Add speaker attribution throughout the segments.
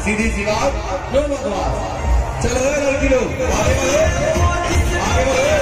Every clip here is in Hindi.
Speaker 1: सीधी सी बात। नो बकवास चलो लड़की लोग। आगे बढ़ो। आगे बढ़ो।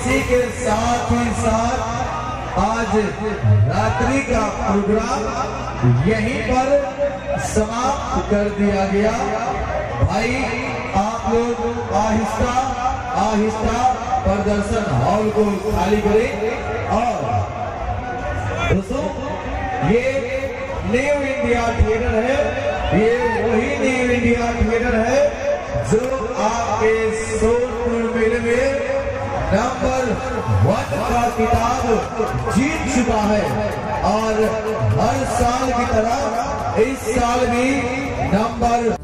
Speaker 1: इसी के साथ ही साथ आज रात्रि का प्रोग्राम यहीं पर समाप्त कर दिया गया। भाई, आप लोग आहिस्ता आहिस्ता प्रदर्शन हॉल को खाली करें और दोस्तों, ये न्यू इंडिया थिएटर है, ये वही न्यू इंडिया थिएटर है जो आपके सोनपुर मेले में नंबर का किताब जीत चुका है। और हर साल की तरह इस साल भी नंबर